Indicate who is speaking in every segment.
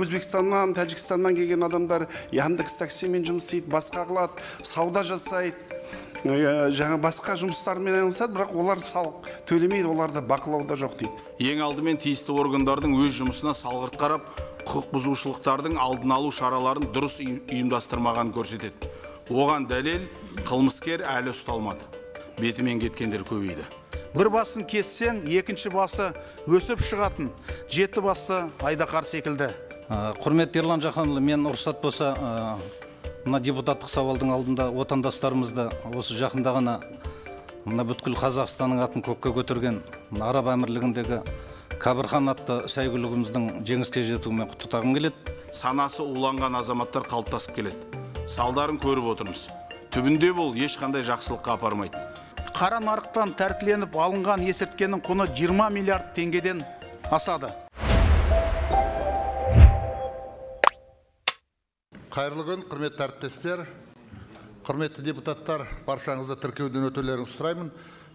Speaker 1: өзбекстаннан тәжікстаннан келген адамдар яндекс таксимен жұмыс істейді басқа қылады сауда жасайды. Ә, жаңа басқа жұмыстармен айналысады бірақ олар салық төлемейді оларда бақылауда жоқ дейді.
Speaker 2: Ең алдымен тиісті органдардың өз жұмысына салғырт қарап құқық бұзушылықтардың алдын алу шараларын дұрыс ұйым- ұйымдастырмағанын көрсетеді. Оған дәлел қылмыскер әлі ұсталмады. Бетімен кеткендер көбейді.
Speaker 3: Бір басын кессең екінші басы өсіп шығатын жеті басты айдақар секілді.
Speaker 4: Құрметті ерлан жақанұлы мен рұқсат болса ә, мына депутаттық сауалдың алдында отандастарымызды осы жақында ғана мына бүткіл қазақстанның атын көкке көтерген араб әмірлігіндегі кәбірхан атты сәйгүлігіміздің жеңіске жетуімен құттықтағым келеді.
Speaker 2: Санасы уланған азаматтар қалыптасып келеді. Салдарын көріп отырмыз. Түбінде бұл ешқандай жақсылыққа апармайды.
Speaker 3: Қара нарықтан тәркіленіп алынған есірткенің құны 20 миллиард теңгеден асады.
Speaker 5: Қайырлы күн құрметті әріптестер. Құрметті депутаттар баршаңызды тіркеуден өтулеріңізді сұраймын.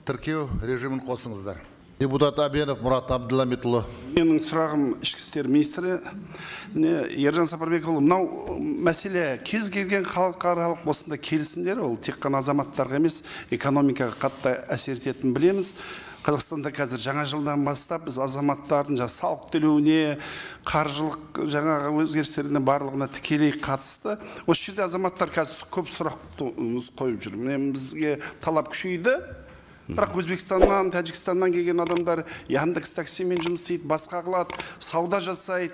Speaker 5: Тіркеу режимін қосыңыздар. Депутат абенов мұрат абдулламитұлы
Speaker 1: менің сұрағым ішкі істер министріне ержан сапарбекұлы мынау мәселе кез келген халықаралық осындай келісімдер ол тек қана азаматтарға емес экономикаға қатты әсер ететінін білеміз. Қазақстанда қазір жаңа жылдан бастап біз азаматтардың жаңа салық төлеуіне қаржылық жаңағы өзгерістеріне барлығына тікелей қатысты. Осы жерде азаматтар қазір көп сұрақ қойып жүр. Міне бізге талап күшейді. Бірақ өзбекстаннан тәжікстаннан келген адамдар яндекс таксимен жұмыс істейді басқа қылады сауда жасайды.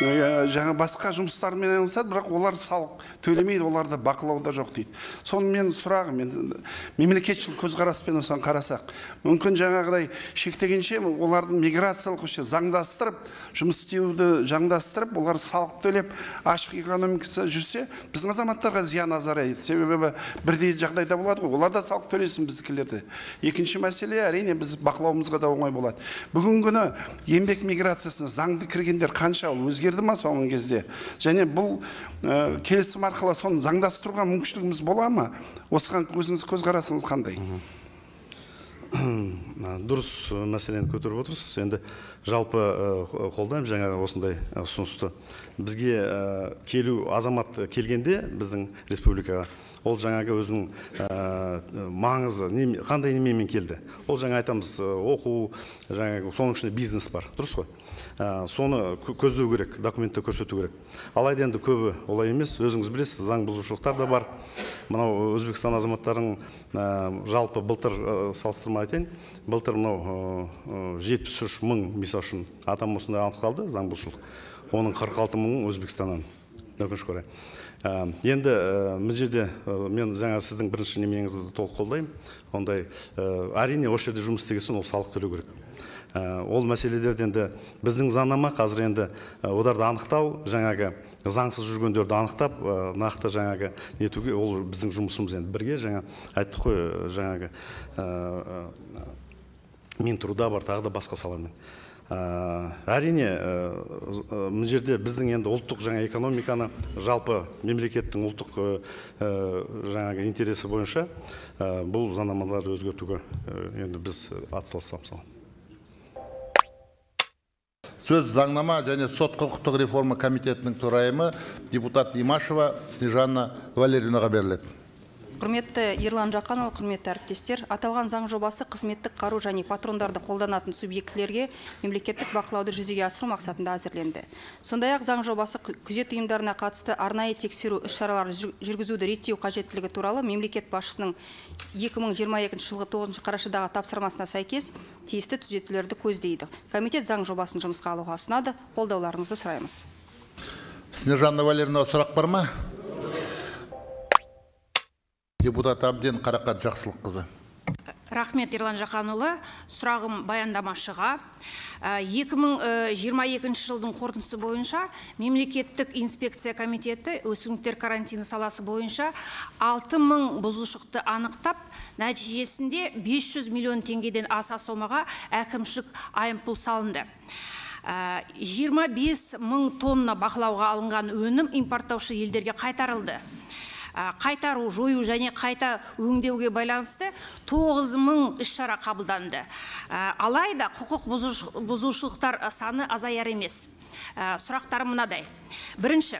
Speaker 1: Ә, жаңа басқа жұмыстармен айналысады бірақ олар салық төлемейді оларда бақылауда жоқ дейді. Соны менің сұрағым енді мемлекетшіл көзқараспен осыған қарасақ мүмкін жаңағыдай шектегенше олардың миграциялық вообще заңдастырып жұмыс істеуді заңдастырып олар салық төлеп ашық экономикасы жүрсе біздің азаматтарға зиян азаяды себебі бірдей жағдайда болады ғой. Олар да салық төлесін біздікілер де екінші мәселе әрине біз бақылауымызға да оңай болады. Бүгінгі күні еңбек миграциясына заңды кіргендер қанша өзгерді ма соңғы кезде? Және бұл ә, келісім арқылы соны заңдастыруға мүмкіншілігіміз бола ма? Осыған өзіңіз көзқарасыңыз қандай?
Speaker 6: Дұрыс ы, мәселені көтеріп отырсыз. Енді жалпы ы, қолдаймын жаңа осындай ұсынысты. Бізге келу азамат келгенде біздің республикаға ол жаңағы өзінің ә, маңызы қандай немемен келді? Ол жаңа айтамыз оқу жаңағы соның ішінде бизнес бар. Дұрыс қой? Ә, соны кө- көздеу керек документте көрсету керек. Алайда енді көбі олай емес өзіңіз білесіз заң бұзушылықтар да бар. Мынау өзбекстан азаматтарының ә, жалпы былтыр ә, салыстырма айтайын былтыр мынау жетпіс үш мың мысалы үшін адам осындай анықталды заң бұзушылық. Оның қырық алты мыңы өзбекстаннан өкінішке орай. Ә, енді ә, мына жерде ә, мен жаңа сіздің бірінші немеңізді толық қолдаймын. Ондай ә, әрине осы жерде жұмыс істеген соң ол салық төлеу керек. Ә, ол мәселелерді енді біздің заңнама қазір енді ә, оларды анықтау жаңағы заңсыз жүргендерді анықтап ә, нақты жаңағы нетуге ол біздің жұмысымыз енді бірге жаңа айттық қой жаңағы ә, минтруда бар тағы да басқа саламен. Ә, әрине мына жерде біздің енді ұлттық жаңа экономиканы жалпы мемлекеттің ұлттық ә, жаңағы интересі бойынша ә, бұл заңнамаларды өзгертуге енді біз атсалысамыз оған.
Speaker 5: Сөз заңнама және сот құқықтық реформа комитетінің төрайымы депутат имашева снежанна валерьевнаға беріледі.
Speaker 7: Құрметті ерлан жақанұлы құрметті әріптестер аталған заң жобасы қызметтік қару және патрондарды қолданатын субъектілерге мемлекеттік бақылауды жүзеге асыру мақсатында әзірленді. Сондай ақ заң жобасы кү- күзет ұйымдарына қатысты арнайы тексеру іс шараларын жүр- жүргізуді реттеу қажеттілігі туралы мемлекет басшысының 2022 жылғы 9 қарашадағы тапсырмасына сәйкес тиісті түзетулерді көздейді. Комитет заң жобасын жұмысқа алуға ұсынады. Қолдауларыңызды сұраймыз.
Speaker 5: Снежанна валерьевнаға сұрақ бар ма? Депутат әбден қарақат жақсылыққызы
Speaker 8: рахмет ерлан жақанұлы. Сұрағым баяндамашыға. Ә, 2022 жылдың қорытындысы бойынша мемлекеттік инспекция комитеті өсімдіктер карантині саласы бойынша 6 мың бұзушылықты анықтап нәтижесінде 500 миллион теңгеден аса сомаға әкімшілік айыппұл салынды. Ә, 25 мың тонна бақылауға алынған өнім импорттаушы елдерге қайтарылды. Ә, қайтару жою және қайта өңдеуге байланысты 9 мың іс шара қабылданды. Алайда құқық бұзуш- бұзушылықтар саны азаяр емес. Ә, сұрақтарым мынадай. Бірінші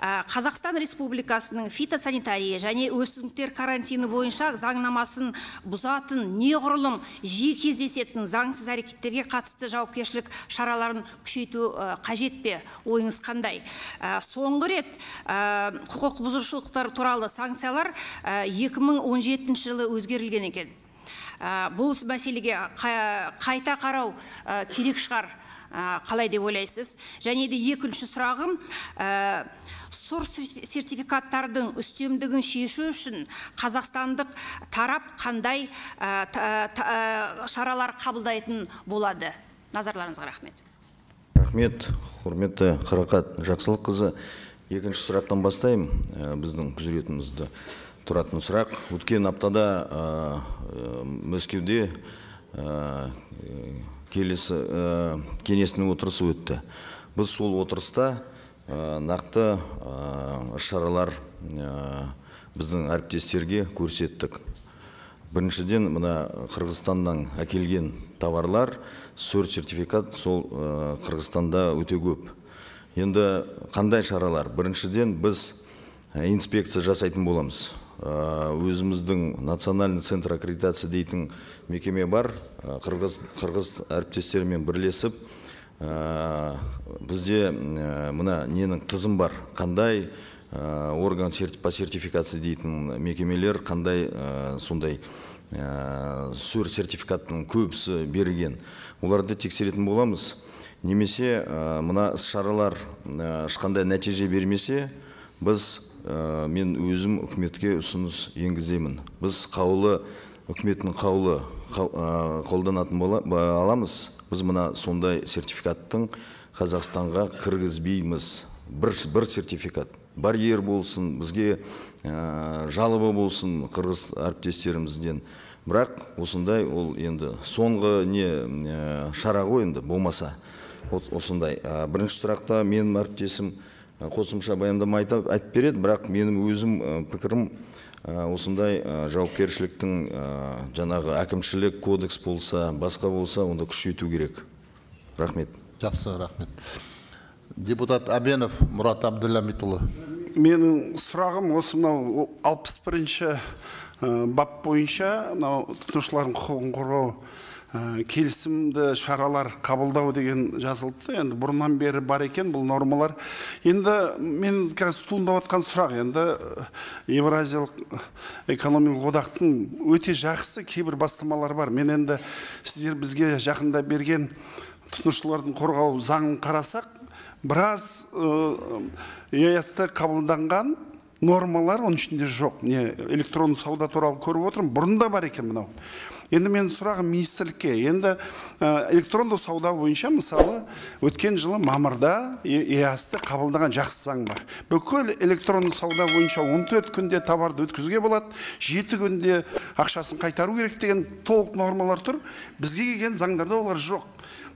Speaker 8: ә, қазақстан республикасының фитосанитария және өсімдіктер карантині бойынша заңнамасын бұзатын неғұрлым жиі кездесетін заңсыз әрекеттерге қатысты жауапкершілік шараларын күшейту ә, қажет пе? Ойыңыз қандай? Соңғы рет құқық бұзушылықтар туралы санкциялар ә, 2017 жылы өзгерілген екен. Бұл мәселеге қа- қайта қарау керек шығар. Қалай деп ойлайсыз? Және де екінші сұрағым ә, сұр сер- сертификаттардың үстемдігін шешу үшін қазақстандық тарап қандай ә, шаралар қабылдайтын болады? Назарларыңызға рахмет.
Speaker 9: Рахмет құрметті қарақат жақсылыққызы. Екінші сұрақтан бастаймын Ә, біздің құзыретімізді тұратын сұрақ. Өткен аптада ә, ә, мәскеуде келесі ә, кеңесінің отырысы өтті. Біз сол отырыста ә, нақты ә, шаралар ә, біздің әріптестерге көрсеттік. Біріншіден мына қырғызстаннан әкелген товарлар сөр сертификат сол қырғызстанда өте көп. Енді қандай шаралар? Біріншіден біз инспекция жасайтын боламыз. Өзіміздің национальный центр аккредитация дейтін мекеме бар. Ә, қырғыз қырғыз әріптестерімен бірлесіп. Ә, бізде ә, мына ненің тізім бар. Қандай ә, орган по сертификации дейтін мекемелер қандай ә, сондай ә, сөр сертификаттың көбісі берілген. Оларды тексеретін боламыз. Немесе ә, мына іс шаралар ешқандай нәтиже бермесе біз ә, мен өзім үкіметке ұсыныс енгіземін. Біз қаулы үкіметтің қаулы қау- ә, қолданатын бола- аламыз. Біз мына сондай сертификаттың қазақстанға кіргізбейміз. Бір, бір сертификат. Барьер болсын бізге ә, жалоба болсын қырғыз әріптестерімізден. Бірақ осындай ол енді соңғы не ә, шара ғой енді болмаса. Ос- осындай. Ә, бірінші сұрақта менің әріптесім қосымша баяндама айтып, айтып береді. Бірақ менің өзім ә, пікірім ә, осындай ә, жауапкершіліктің ә, жаңағы әкімшілік кодекс болса басқа болса онда күшейту керек. Рахмет.
Speaker 5: Жақсы рахмет. Депутат әбенов мұрат әбділәмитұлы.
Speaker 1: Менің сұрағым осы мынау алпыс бірінші бап бойынша мынау тұтынушылардың құқығын қорғау ә, келісімді шаралар қабылдау деген жазылды енді бұрыннан бері бар екен бұл нормалар. Енді мен қазір туындап жатқан сұрақ. Енді ә, евразиялық экономикалық одақтың өте жақсы кейбір бастамалары бар. Мен енді сіздер бізге жақында берген тұтынушылардың қорғау заңын қарасақ біраз еэс қабылданған нормалар оның ішінде жоқ. Не электронды сауда туралы көріп отырмын. Бұрында бар екен мынау. Енді менің сұрағым министрлікке. Енді ә, электронды сауда бойынша мысалы өткен жылы мамырда еэс қабылдаған жақсы заң бар. Бүкіл электронды сауда бойынша 14 күнде товарды өткізуге болады жеті күнде ақшасын қайтару керек деген толық нормалар тұр. Бізге келген заңдарда олар жоқ.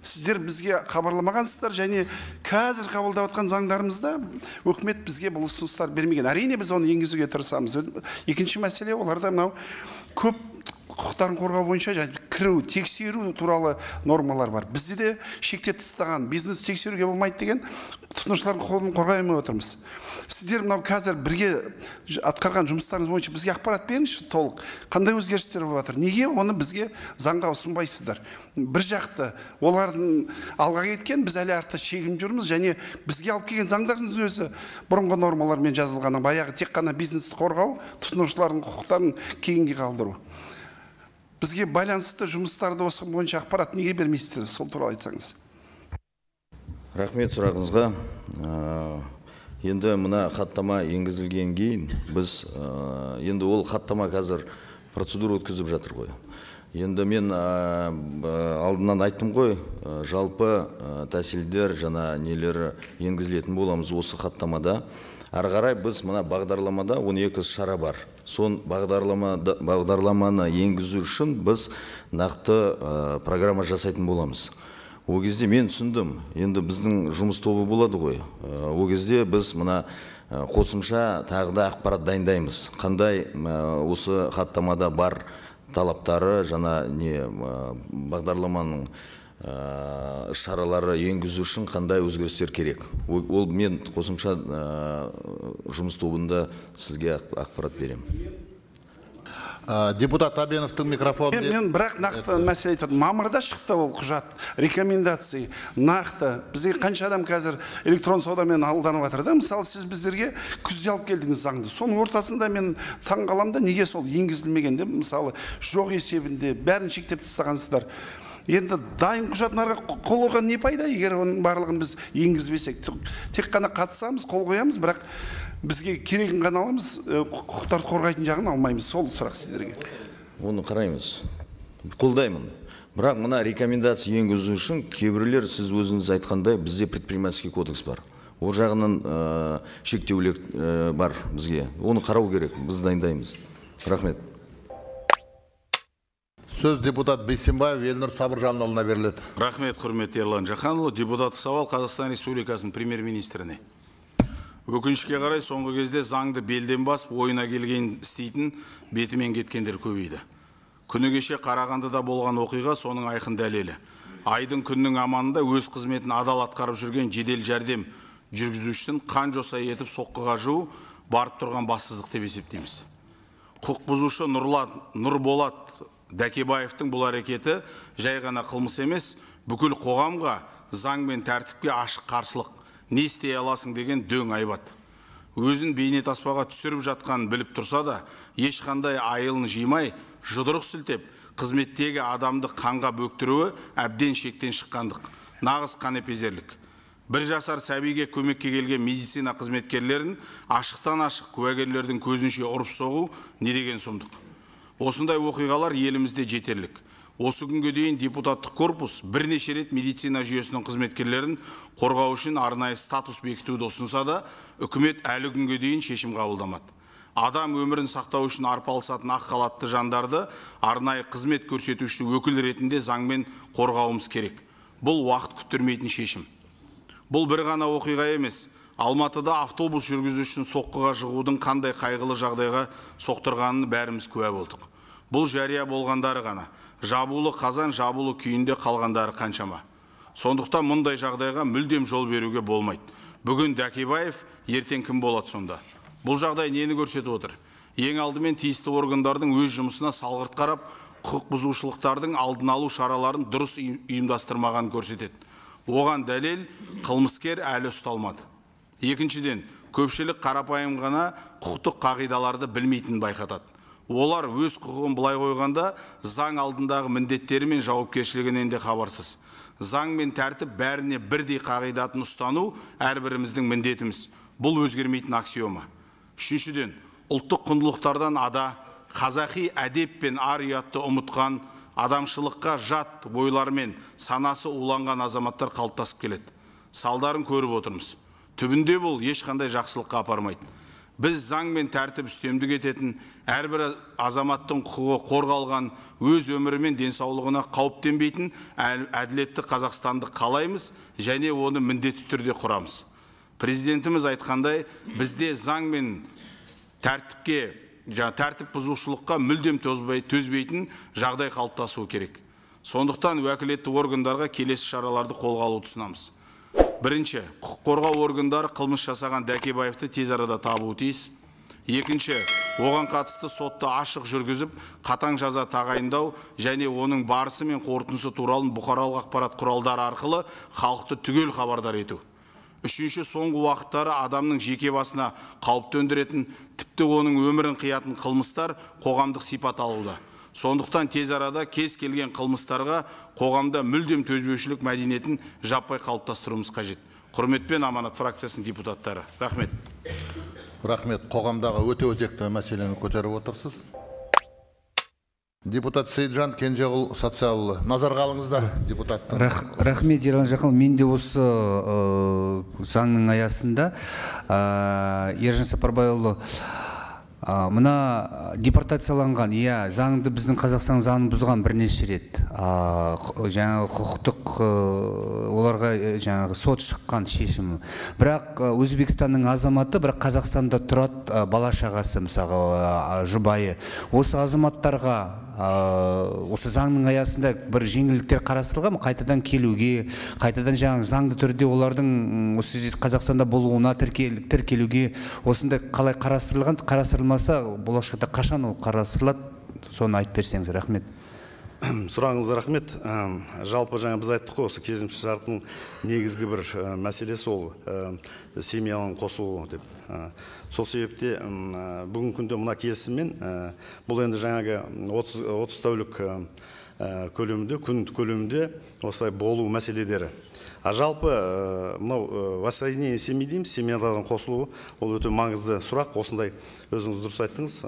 Speaker 1: Сіздер бізге хабарламағансыздар және қазір қабылдап жатқан заңдарымызда өкімет бізге бұл ұсыныстар бермеген. Әрине біз оны енгізуге тырысамыз. Екінші мәселе оларда мынау көп құқықтарын қорғау бойынша кіру тексеру туралы нормалар бар. Бізде де шектеп тастаған бизнес тексеруге болмайды деген тұтынушылардың құқығын қорғай алмай отырмыз. Сіздер мынау қазір бірге атқарған жұмыстарыңыз бойынша бізге ақпарат беріңізші толық. Қандай өзгерістер болып жатыр? Неге оны бізге заңға ұсынбайсыздар? Бір жақты олардың алға кеткен біз әлі артта шегініп жүрміз және бізге алып келген заңдарыңыз өзі бұрынғы нормалармен жазылған баяғы тек қана бизнесті қорғау тұтынушылардың құқықтарын кейінге қалдыру. Бізге байланысты жұмыстарды осы бойынша ақпарат неге бермейсіздер сол туралы айтсаңыз.
Speaker 9: Рахмет сұрағыңызға. Енді мына хаттама енгізілген кейін біз енді ол хаттама қазір процедура өткізіп жатыр ғой. Енді мен алдынан айттым ғой жалпы тәсілдер жаңа нелері енгізілетін боламыз осы хаттамада. Ары қарай біз мына бағдарламада 12 шара бар. Сон бағдарлама бағдарламаны енгізу үшін біз нақты программа жасайтын боламыз. Ол кезде мен түсіндім енді біздің жұмыс тобы болады ғой. Ол кезде біз мына қосымша тағы да ақпарат дайындаймыз қандай осы хаттамада бар талаптары жаңа не бағдарламаның ә, шаралары енгізу үшін қандай өзгерістер керек? Ол мен қосымша жұмыс тобында сізге ақ- ақпарат беремін.
Speaker 5: Ә, депутат абеновтың микрофонын
Speaker 1: мен, мен бірақ нақты мәселе айтып мамырда шықты ол құжат рекомендация нақты. Бізге қанша адам қазір электрон саудамен алданып жатыр да? Мысалы сіз біздерге күзде алып келдіңіз заңды. Соның ортасында мен таң қаламын да неге сол енгізілмеген деп мысалы жоқ есебінде бәрін шектеп тастағансыздар. Енді дайын құжатына қол қойған не пайда? Егер оның барлығын біз енгізбесек тек қана қатысамыз қол қоямыз бірақ бізге керегін ғана аламыз құқықтарды қорғайтын жағын алмаймыз сол сұрақ сіздерге.
Speaker 9: Оны қараймыз. Қолдаймын. Бірақ мына рекомендация енгізу үшін кейбіреулер сіз өзіңіз айтқандай бізде предпринимательский кодекс бар. Ол жағынан ә, шектеулер ә, бар бізге. Оны қарау керек біз дайындаймыз. Рахмет.
Speaker 5: Сөз депутат бейсенбаев елнұр сабыржанұлына беріледі.
Speaker 2: Рахмет құрметті ерлан жақанұлы депутаттық сауал қазақстан республикасының премьер министріне өкінішке қарай соңғы кезде заңды белден басып ойына келген істейтін бетімен кеткендер көбейді. Күні кеше қарағандыда болған оқиға соның айқын дәлелі. Айдың күннің аманында өз қызметін адал атқарып жүрген жедел жәрдем жүргізушісін қан жоса етіп соққыға жуу барып тұрған бассыздық деп есептейміз. Құқық бұзушы нұрлат нұрболат дәкебаевтың бұл әрекеті жай ғана қылмыс емес бүкіл қоғамға заң мен тәртіпке ашық қарсылық не істей аласың деген дөң айбат. Өзін бейнетаспаға түсіріп жатқанын біліп тұрса да ешқандай айылын жимай жұдырық сілтеп қызметтегі адамды қанға бөктіруі әбден шектен шыққандық. Нағыз қанепезерлік. Бір жасар сәбиге көмекке келген медицина қызметкерлерін ашықтан ашық куәгерлердің көзінше ұрып соғу не деген сұмдық? Осындай оқиғалар елімізде жетерлік. Осы күнге дейін депутаттық корпус бірнеше рет медицина жүйесінің қызметкерлерін қорғау үшін арнайы статус бекітуді ұсынса да үкімет әлі күнге дейін шешім қабылдамады. Адам өмірін сақтау үшін арпалысатын ақ халатты жандарды арнайы қызмет көрсетуші өкіл ретінде заңмен қорғауымыз керек. Бұл уақыт күттірмейтін шешім. Бұл бір ғана оқиға емес алматыда автобус жүргізушісін соққыға жығудың қандай қайғылы жағдайға соқтырғанын бәріміз куә болдық. Бұл жария болғандары ғана. Жабулы қазан жабулы күйінде қалғандары қаншама. Сондықтан мұндай жағдайға мүлдем жол беруге болмайды. Бүгін дәкебаев ертең кім болады сонда? Бұл жағдай нені көрсетіп отыр? Ең алдымен тиісті органдардың өз жұмысына салғырт қарап құқық бұзушылықтардың алдын алу шараларын дұрыс ұйым- ұйымдастырмағанын көрсетеді. Оған дәлел қылмыскер әлі ұсталмады. Екіншіден көпшілік қарапайым ғана құқықтық қағидаларды білмейтінін байқатады. Олар өз құқығын былай қойғанда заң алдындағы міндеттері мен жауапкершілігінен де хабарсыз. Заң мен тәртіп бәріне бірдей қағидатын ұстану әрбіріміздің міндетіміз. Бұл өзгермейтін аксиома. Үшіншіден ұлттық құндылықтардан ада қазақи әдеп пен ар ұятты ұмытқан адамшылыққа жат ойлармен санасы уланған азаматтар қалыптасып келеді. Салдарын көріп отырмыз. Түбінде бұл ешқандай жақсылыққа апармайды. Біз заң мен тәртіп үстемдік ететін әрбір азаматтың құқығы қорғалған өз өмірі мен денсаулығына қауіптенбейтін әділетті қазақстанды қалаймыз және оны міндетті түрде құрамыз. Президентіміз айтқандай бізде заң мен тәртіпке жаңа тәртіп бұзушылыққа мүлдем тозбай төзбейтін жағдай қалыптасуы керек. Сондықтан уәкілетті органдарға келесі шараларды қолға алуды ұсынамыз. Бірінші құқық қорғау органдары қылмыс жасаған дәкебаевты тез арада табуы тиіс. Екінші оған қатысты сотты ашық жүргізіп қатаң жаза тағайындау және оның барысы мен қорытындысы туралы бұқаралық ақпарат құралдары арқылы халықты түгел хабардар ету. Үшінші соңғы уақыттары адамның жеке басына қауіп төндіретін тіпті оның өмірін қиятын қылмыстар қоғамдық сипат алуда. Сондықтан тез арада кез келген қылмыстарға қоғамда мүлдем төзбеушілік мәдениетін жаппай қалыптастыруымыз қажет. Құрметпен аманат фракциясының депутаттары рахмет.
Speaker 5: Рахмет. Қоғамдағы өте өзекті мәселені көтеріп отырсыз. Депутат сейітжан кенжеғұл социалұлы назарға алыңыздар депутаттың
Speaker 10: Рах- рахмет ерлан жақанұлы мен де осы ы, заңның аясында ә, ержан сапарбайұлы а, мына депортацияланған иә заңды біздің қазақстан заңын бұзған бірнеше рет. Құ- жаңағы құқықтық ы, оларға жаңағы сот шыққан шешімі бірақ ы, өзбекстанның азаматы бірақ қазақстанда тұрады ы, бала шағасы мысалға ы, жұбайы. Осы азаматтарға осы заңның аясында бір жеңілдіктер қарастырылған қайтадан келуге қайтадан жаңағы заңды түрде олардың осы қазақстанда болуына тіркел, тіркелуге осындай қалай қарастырылған қарастырылмаса болашақта қашан ол қарастырылады? Соны айтып берсеңіз рахмет.
Speaker 6: сұрағыңызға рахмет. Жалпы жаңа біз айттық қой осы келісімшарттың негізгі бір мәселесі ол семьяның қосылуы деп. Сол себепте бүгінгі күнде мына келісіммен бұл енді жаңағы 30 30 тәулік көлемінде күн көлемінде осылай болу мәселелері. А жалпы мынау воссоединение семей дейміз семьялардың қосылуы ол өте маңызды сұрақ. Осындай өзіңіз дұрыс айттыңыз.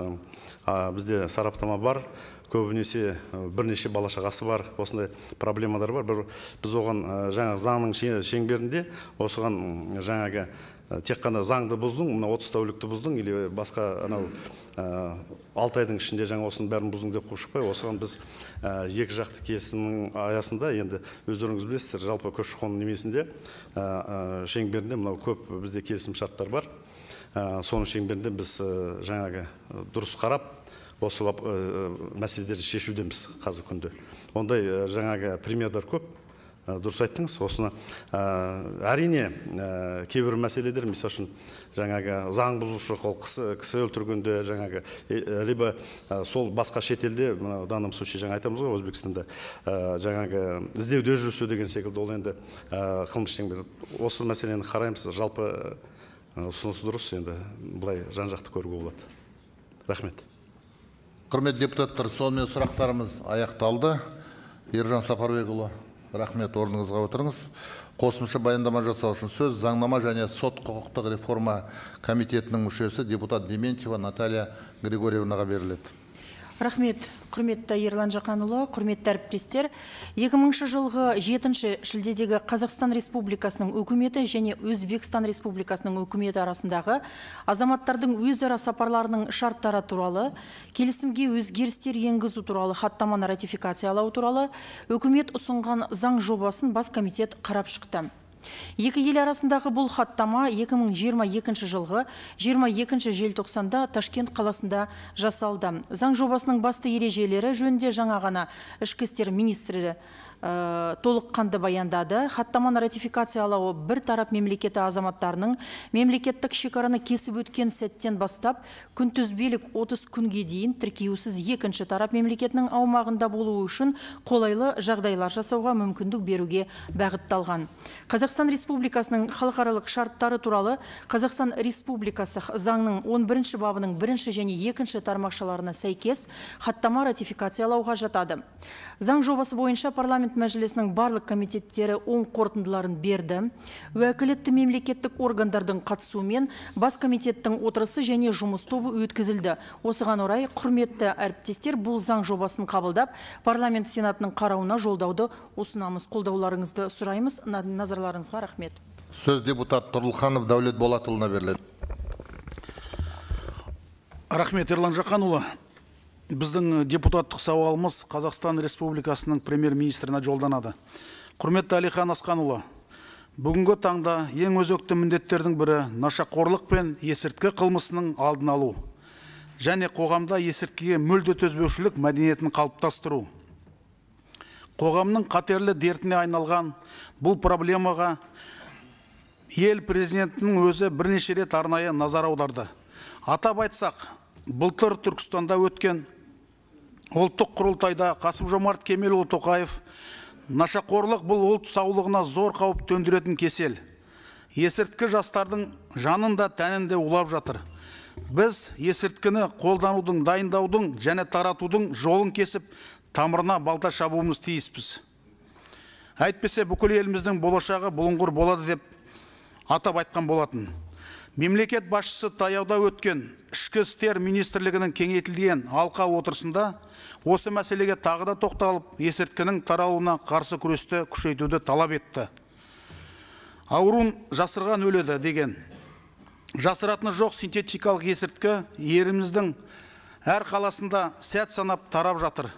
Speaker 6: Бізде сараптама бар. Көбінесе ә, бірнеше бала шағасы бар осындай проблемалар бар. Бір біз оған ә, жаңағы заңның ше- шеңберінде осыған жаңағы ә, тек қана заңды бұздың мына отыз тәулікті бұздың или басқа анау алты айдың ішінде жаңа осының бәрін бұздың деп қуып шықпай осыған біз ә, екі жақты келісімнің аясында енді өздеріңіз білесіздер жалпы көші қон немесінде ә, шеңберінде мынау көп бізде келісім шарттар бар. Ә, соның шеңберінде біз ә, жаңағы дұрыс қарап осы ә, ә, мәселелерді шешудеміз қазіргі күнде. Ондай ә, жаңағы примерлар көп. Ә, дұрыс айттыңыз. Осыны ә, әрине ә, кейбір мәселелер мысалы үшін жаңағы заң бұзушылық ол кісі, кісі өлтіргенде жаңағы либо ә, сол басқа шетелде мына в данном случае жаңа айтамыз ғой өзбекстанда ә, жаңағы іздеуде жүрісі деген секілді ол енді ә, қылмыс осы мәселені қараймыз. Жалпы ұсыныс дұрыс енді. Былай жан жақты көруге болады. Рахмет.
Speaker 5: Құрметті депутаттар сонымен сұрақтарымыз аяқталды. Ержан сапарбекұлы рахмет орныңызға отырыңыз. Қосымша баяндама жасау үшін сөз заңнама және сот құқықтық реформа комитетінің мүшесі депутат дементьева наталья григорьевнаға беріледі.
Speaker 11: Рахмет құрметті ерлан жақанұлы құрметті әріптестер. 2000 жылғы 7 шілдедегі қазақстан республикасының үкіметі және өзбекстан республикасының үкіметі арасындағы азаматтардың өзара сапарларының шарттары туралы келісімге өзгерістер енгізу туралы хаттаманы ратификациялау туралы үкімет ұсынған заң жобасын бас комитет қарап шықты. Екі ел арасындағы бұл хаттама 2022 жылғы 22 желтоқсанда Ташкент қаласында жасалды. Заң жобасының басты ережелері жөнінде жаңа ғана ішкі істер министрі ә, толыққанды баяндады. Хаттаманы ратификациялауы бір тарап мемлекеті азаматтарының мемлекеттік шекараны кесіп өткен сәттен бастап күнтізбелік 30 күнге дейін тіркеусіз екінші тарап мемлекетінің аумағында болуы үшін қолайлы жағдайлар жасауға мүмкіндік беруге бағытталған. Қазақстан Республикасының халықаралық шарттары туралы Қазақстан Республикасы заңның 11 бабының бірінші және екінші тармақшаларына сәйкес хаттама ратификациялауға жатады. Заң жобасы бойынша парламент мәжілісінің барлық комитеттері оң қорытындыларын берді. Уәкілетті мемлекеттік органдардың қатысуымен бас комитеттің отырысы және жұмыс тобы өткізілді. Осыған орай құрметті әріптестер бұл заң жобасын қабылдап, парламент сенатының қарауына жолдауды ұсынамыз. Қолдауларыңызды сұраймыз. На- Назарларыңызға рахмет.
Speaker 5: сөз депутат тұрлыханов дәулет болатұлына беріледі
Speaker 3: рахмет ерлан жақанұлы біздің депутаттық сауалымыз қазақстан республикасының премьер министріне жолданады. Құрметті әлихан асқанұлы бүгінгі таңда ең өзекті міндеттердің бірі нашақорлық пен есірткі қылмысының алдын алу және қоғамда есірткіге мүлде төзбеушілік мәдениетін қалыптастыру. Қоғамның қатерлі дертіне айналған бұл проблемаға ел президентінің өзі бірнеше рет арнайы назар аударды. Атап айтсақ былтыр түркістанда өткен ұлттық құрылтайда қасым жомарт кемелұлы тоқаев нашақорлық бұл ұлт саулығына зор қауіп төндіретін кесел. Есірткі жастардың жанын да тәнін де улап жатыр. Біз есірткіні қолданудың дайындаудың және таратудың жолын кесіп тамырына балта шабуымыз тиіспіз. Әйтпесе бүкіл еліміздің болашағы бұлыңғыр болады деп атап айтқан болатын. Мемлекет басшысы таяуда өткен ішкі істер министрлігінің кеңейтілген алқа отырысында осы мәселеге тағы да тоқталып есірткінің таралуына қарсы күресті күшейтуді талап етті. Аурун жасырған өледі деген. Жасыратыны жоқ синтетикалық есірткі еліміздің әр қаласында сәт санап тарап жатыр.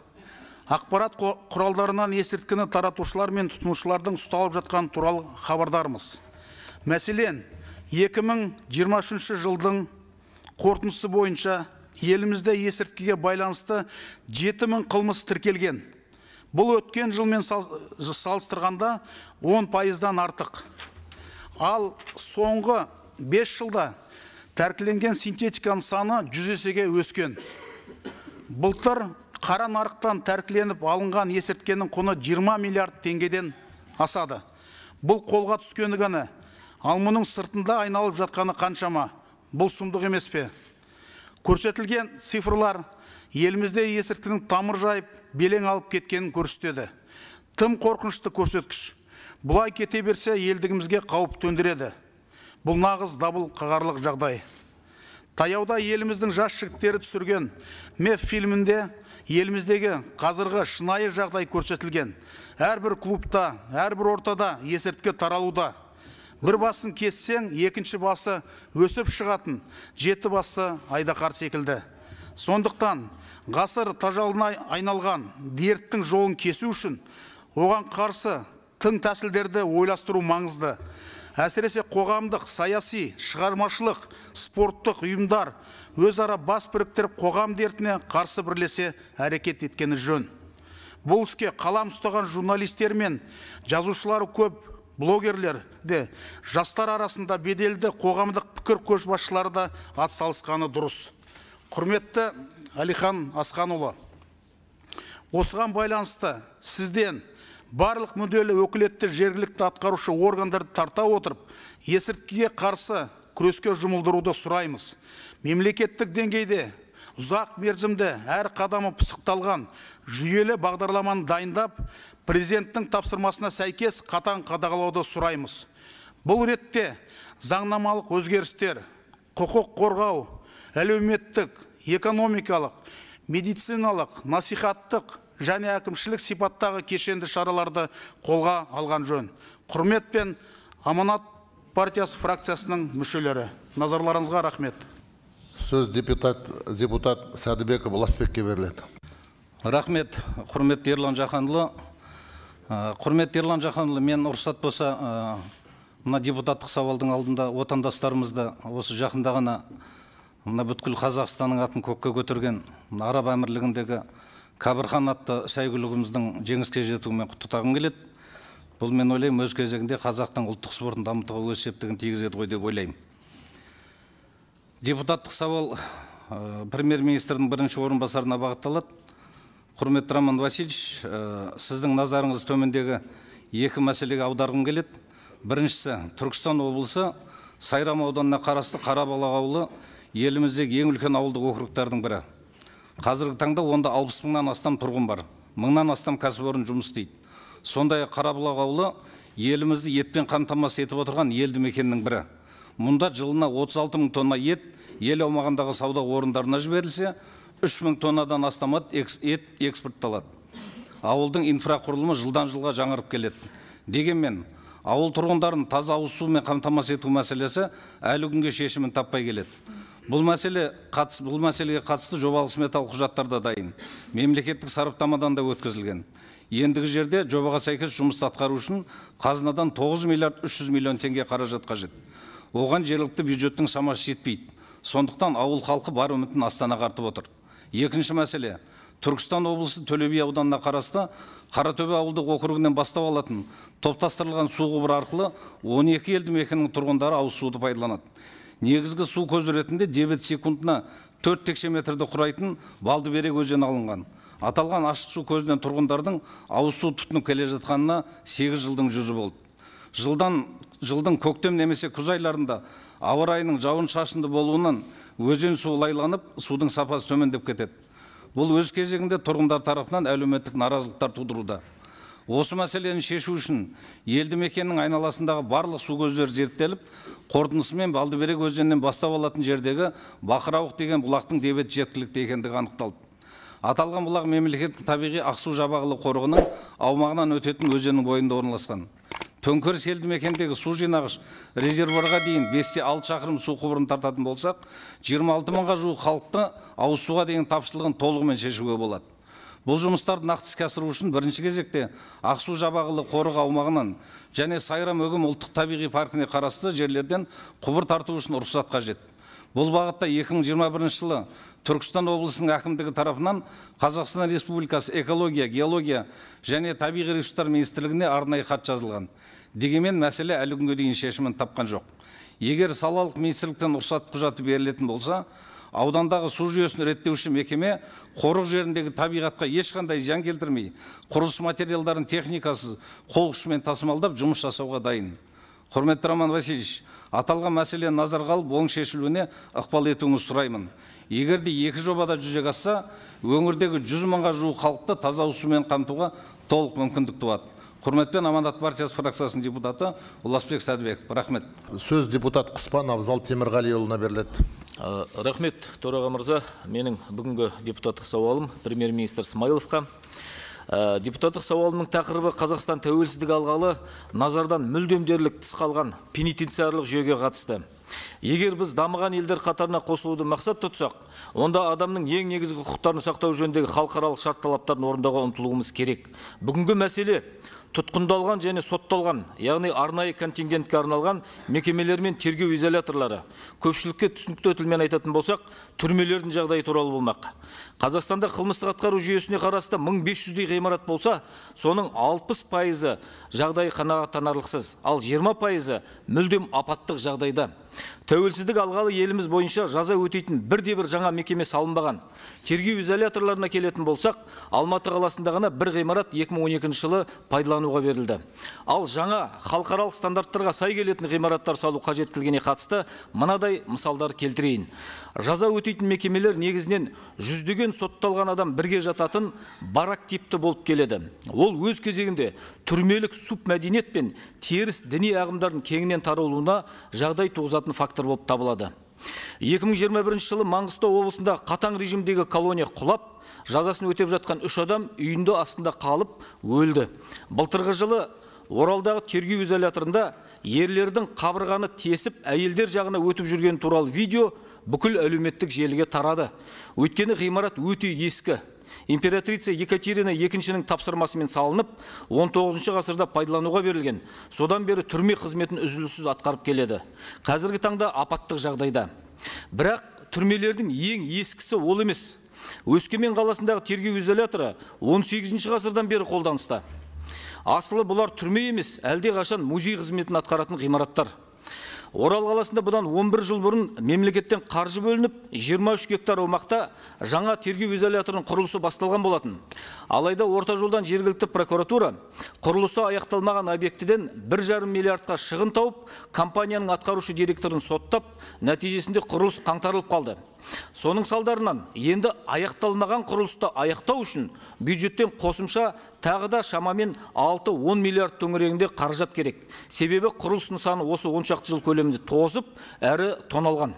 Speaker 3: Ақпарат құралдарынан есірткіні таратушылар мен тұтынушылардың ұсталып жатқаны туралы хабардармыз. Мәселен 2023 жылдың қорытындысы бойынша елімізде есірткіге байланысты жеті мың қылмыс тіркелген. Бұл өткен жылмен салыстырғанда он пайыздан артық. Ал соңғы бес жылда тәркіленген синтетиканың саны жүз есеге өскен. Былтыр қара нарықтан тәркіленіп алынған есірткенің құны 20 миллиард теңгеден асады. Бұл қолға түскені ғана ал мұның сыртында айналып жатқаны қаншама? Бұл сұмдық емес пе? Көрсетілген цифрлар елімізде есірткінің тамыр жайып белең алып кеткенін көрсетеді. Тым қорқынышты көрсеткіш. Бұлай кете берсе елдігімізге қауіп төндіреді. Бұл нағыз дабыл қағарлық жағдай. Таяуда еліміздің жас жігіттері түсірген меф фильмінде еліміздегі қазіргі шынайы жағдай көрсетілген. Әрбір клубта әрбір ортада есірткі таралуда. Бір басын кессең екінші басы өсіп шығатын жеті басы айдақар секілді. Сондықтан ғасыр тажалына айналған дерттің жолын кесу үшін оған қарсы тың тәсілдерді ойластыру маңызды. Әсіресе қоғамдық саяси шығармашылық спорттық ұйымдар өзара бас біріктіріп қоғам дертіне қарсы бірлесе әрекет еткені жөн. Бұл іске қалам ұстаған журналистер мен жазушылары көп блогерлер де жастар арасында беделді қоғамдық пікір көшбасшылары да атсалысқаны дұрыс. Құрметті әлихан асханұлы осыған байланысты сізден барлық мүдделі өкілетті жергілікті атқарушы органдарды тарта отырып есірткіге қарсы күреске жұмылдыруды сұраймыз. Мемлекеттік деңгейде ұзақ мерзімді әр қадамы пысықталған жүйелі бағдарламаны дайындап президенттің тапсырмасына сәйкес қатаң қадағалауды сұраймыз. Бұл ретте заңнамалық өзгерістер құқық қорғау әлеуметтік экономикалық медициналық насихаттық және әкімшілік сипаттағы кешенді шараларды қолға алған жөн. Құрметпен аманат партиясы фракциясының мүшелері. Назарларыңызға рахмет.
Speaker 5: Сөз депутат депутат сәдібеков ұласбекке беріледі.
Speaker 4: Рахмет құрметті ерлан жақанұлы Ә, құрметті ерлан жақанұлы мен рұқсат болса ә, мына депутаттық сауалдың алдында отандастарымызды осы жақында ғана мына бүткіл қазақстанның атын көкке көтерген араб әмірлігіндегі кәбірхан атты сәйгүлігіміздің жеңіске жетуімен құттықтағым келеді. Бұл мен ойлаймын өз кезегінде қазақтың ұлттық спортын дамытуға өз септігін тигізеді ғой деп ойлаймын. Депутаттық сауал ә, премьер министрдің бірінші орынбасарына бағытталады. Құрметті роман васильевич ә, сіздің назарыңыз төмендегі екі мәселеге аударғым келеді. Біріншісі түркістан облысы сайрам ауданына қарасты қарабалақ ауылы еліміздегі ең үлкен ауылдық округтардың бірі. Қазіргі таңда онда алпыс мыңнан астам тұрғын бар мыңнан астам кәсіпорын жұмыс істейді. Сондай ақ қарабұлақ ауылы елімізді етпен қамтамасыз етіп отырған елді мекеннің бірі. Мұнда жылына отыз алты мың тонна ет ел аумағындағы сауда орындарына жіберілсе үш мың тоннадан астам ет экспортталады. Ауылдың инфрақұрылымы жылдан жылға жаңарып келеді. Дегенмен ауыл тұрғындарын таза ауыз сумен қамтамасыз ету мәселесі әлі күнге шешімін таппай келеді. Бұл мәселе қатыс, бұл мәселеге қатысты жобалық сметалық құжаттар да дайын. Мемлекеттік сараптамадан да өткізілген. Ендігі жерде жобаға сәйкес жұмысты атқару үшін қазынадан 9 миллиард 300 миллион теңге қаражат қажет. Оған жергілікті бюджеттің шамасы жетпейді. Сондықтан ауыл халқы бар үмітін астанаға артып отыр. Екінші мәселе түркістан облысы төле би ауданына қарасты қаратөбе ауылдық округінен бастау алатын топтастырылған су құбыры арқылы 12 елді мекеннің тұрғындары ауыз суды пайдаланады. Негізгі су көзі ретінде дебет секундына төрт текше метрді құрайтын балдыберек өзені алынған. Аталған ашық су көзінен тұрғындардың ауыз су тұтынып келе жатқанына сегіз жылдың жүзі болды. Жылдан жылдың көктем немесе күз айларында ауа райының жауын шашынды болуынан өзен суы лайланып судың сапасы төмендеп кетеді. Бұл өз кезегінде тұрғындар тарапынан әлеуметтік наразылықтар тудыруда. Осы мәселені шешу үшін елді мекеннің айналасындағы барлық су көздері зерттеліп қорытындысымен балдыберек өзенінен бастау алатын жердегі бақырауық деген бұлақтың дебеті жеткілікті екендігі анықталды. Аталған бұлақ мемлекеттік табиғи ақсу жабағылы қорығының аумағынан өтетін өзеннің бойында орналасқан. Төңкеріс елді мекендегі су жинағыш резервуарға дейін бесте алты шақырым су құбырын тартатын болсақ жиырма алты мыңға жуық халықты ауыз суға деген тапшылығын толығымен шешуге болады. Бұл жұмыстарды нақты іске асыру үшін бірінші кезекте ақсу жабағылы қорық аумағынан және сайрам өгім ұлттық табиғи паркіне қарасты жерлерден құбыр тарту үшін рұқсат қажет. Бұл бағытта 2021 жылы түркістан облысының әкімдігі тарапынан қазақстан республикасы экология геология және табиғи ресурстар министрлігіне арнайы хат жазылған. Дегенмен мәселе әлі күнге дейін шешімін тапқан жоқ. Егер салалық министрліктен рұқсат құжаты берілетін болса аудандағы су жүйесін реттеуші мекеме қорық жеріндегі табиғатқа ешқандай зиян келтірмей құрылыс материалдарын техникасыз қол күшімен тасымалдап жұмыс жасауға дайын. Құрметті роман васильевич аталған мәселе назарға алып оң шешілуіне ықпал етуіңізді сұраймын. Егер де екі жобада жүзеге асса өңірдегі жүз мыңға жуық халықты таза ауыз сумен қамтуға толық мүмкіндік туады. Құрметпен аманат партиясы фракциясының депутаты ұласбек сәдібеков. Рахмет.
Speaker 5: Сөз депутат құспан абзал темірғалиұлына беріледі.
Speaker 12: Ә, рахмет төраға мырза. Менің бүгінгі депутаттық сауалым премьер министр смайыловқа. Ә, депутаттық сауалымның тақырыбы қазақстан тәуелсіздік алғалы назардан мүлдем дерлік тыс қалған пенитенциарлық жүйеге қатысты. Егер біз дамыған елдер қатарына қосылуды мақсат тұтсақ онда адамның ең негізгі құқықтарын сақтау жөніндегі халықаралық шарт талаптарын орындауға ұмтылуымыз керек. Бүгінгі мәселе тұтқындалған және сотталған яғни арнайы контингентке арналған мекемелер мен тергеу изоляторлары. Көпшілікке түсінікті тілмен айтатын болсақ түрмелердің жағдайы туралы болмақ. Қазақстанда қылмыстық атқару жүйесіне қарасты мың бес жүздей ғимарат болса соның алпыс пайызы жағдайы қанағаттанарлықсыз. Ал жиырма пайызы мүлдем апаттық жағдайда. Тәуелсіздік алғалы еліміз бойынша жаза өтейтін бірде бір жаңа мекеме салынбаған. Тергеу изоляторларына келетін болсақ алматы қаласында ғана бір ғимарат 2012 жылы пайдалануға берілді. Ал жаңа халықаралық стандарттарға сай келетін ғимараттар салу қажеттілігіне қатысты мынадай мысалдар келтірейін. Жаза өтейтін мекемелер негізінен жүздеген сотталған адам бірге жататын барак типті болып келеді. Ол өз кезегінде түрмелік субмәдениет пен теріс діни ағымдардың кеңінен таралуына жағдай туғызатын фактор болып табылады. 2021 жылы маңғыстау облысында қатаң режимдегі колония құлап жазасын өтеп жатқан үш адам үйінде астында қалып өлді. Былтырғы жылы оралдағы тергеу изоляторында ерлердің қабырғаны тесіп әйелдер жағына өтіп жүргені туралы видео бүкіл әлеуметтік желіге тарады. Өйткені ғимарат өте ескі. Императрица екатерина екіншінің тапсырмасымен салынып 19 ғасырда пайдалануға берілген. Содан бері түрме қызметін үзіліссіз атқарып келеді. Қазіргі таңда апаттық жағдайда. Бірақ түрмелердің ең ескісі ол емес. Өскемен қаласындағы тергеу изоляторы 18 ғасырдан бері қолданыста. Асылы бұлар түрме емес әлде қашан музей қызметін атқаратын ғимараттар. Орал қаласында бұдан 11 жыл бұрын мемлекеттен қаржы бөлініп 23 гектар аумақта жаңа тергеу изоляторының құрылысы басталған болатын. Алайда орта жолдан жергілікті прокуратура құрылысы аяқталмаған объектіден бір жарым миллиардқа шығын тауып компанияның атқарушы директорын соттап нәтижесінде құрылыс қаңтарылып қалды. Соның салдарынан енді аяқталмаған құрылысты аяқтау үшін бюджеттен қосымша тағы да шамамен 6-10 миллиард төңірегінде қаражат керек. Себебі құрылыс нысаны осы он шақты жыл көлемінде тозып әрі тоналған.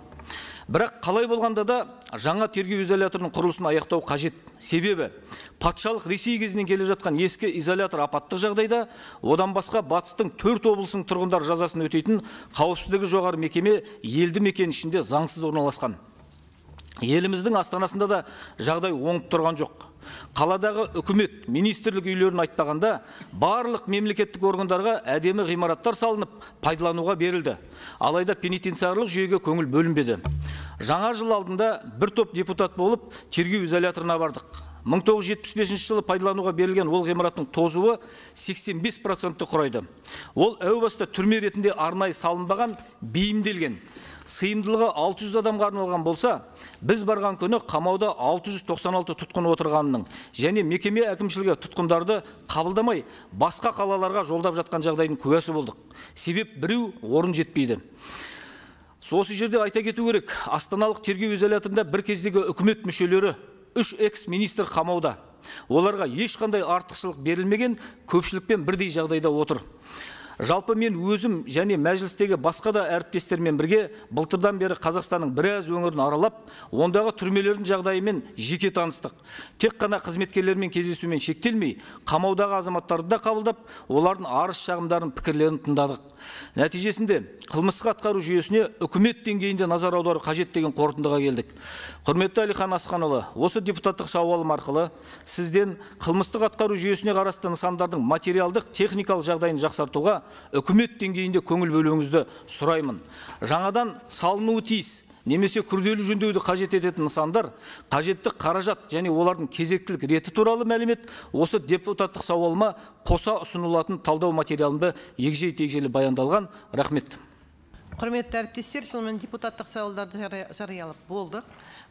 Speaker 12: Бірақ қалай болғанда да жаңа тергеу изоляторының құрылысын аяқтау қажет. Себебі патшалық ресей кезінен келе жатқан ескі изолятор апаттық жағдайда одан басқа батыстың төрт облысының тұрғындар жазасын өтейтін қауіпсіздігі жоғары мекеме елді мекен ішінде заңсыз орналасқан. Еліміздің астанасында да жағдай оңып тұрған жоқ. Қаладағы үкімет министрлік үйлерін айтпағанда барлық мемлекеттік органдарға әдемі ғимараттар салынып пайдалануға берілді. Алайда пенитенциарлық жүйеге көңіл бөлінбеді. Жаңа жыл алдында бір топ депутат болып тергеу изоляторына бардық. 1975 жылы пайдалануға берілген ол ғимараттың тозуы 85 процентті құрайды. Ол әу баста түрме ретінде арнайы салынбаған бейімделген. Сыйымдылығы 600 адамға арналған болса біз барған күні қамауда 696 тұтқын отырғанының және мекеме әкімшілігі тұтқындарды қабылдамай басқа қалаларға жолдап жатқан жағдайдың куәсі болдық. Себеп біреу орын жетпейді. Осы жерде айта кету керек астаналық тергеу изоляторында бір кездегі үкімет мүшелері үш экс министр қамауда. Оларға ешқандай артықшылық берілмеген көпшілікпен бірдей жағдайда отыр. Жалпы мен өзім және мәжілістегі басқа да әріптестермен бірге былтырдан бері қазақстанның біраз өңірін аралап ондағы түрмелердің жағдайымен жеке таныстық. Тек қана қызметкерлермен кездесумен шектелмей қамаудағы азаматтарды да қабылдап олардың арыз шағымдарын пікірлерін тыңдадық. Нәтижесінде қылмыстық атқару жүйесіне үкімет деңгейінде назар аудару қажет деген қорытындыға келдік. Құрметті әлихан асханұлы осы депутаттық сауалым арқылы сізден қылмыстық атқару жүйесіне қарасты нысандардың материалдық техникалық жағдайын жақсартуға үкімет деңгейінде көңіл бөлуіңізді сұраймын. Жаңадан салынуы тиіс. Немесе күрделі жөндеуді қажет ететін нысандар қажетті қаражат және олардың кезектілік реті туралы мәлімет осы депутаттық сауалыма қоса ұсынылатын талдау материалында егжей тегжейлі баяндалған. Рахмет.
Speaker 13: Құрметті әріптестер сонымен депутаттық сауалдарды жария- жариялап болдық.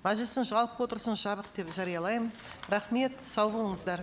Speaker 13: Мәжілістің жалпы отырысын жабық деп жариялаймын. Рахмет сау болыңыздар.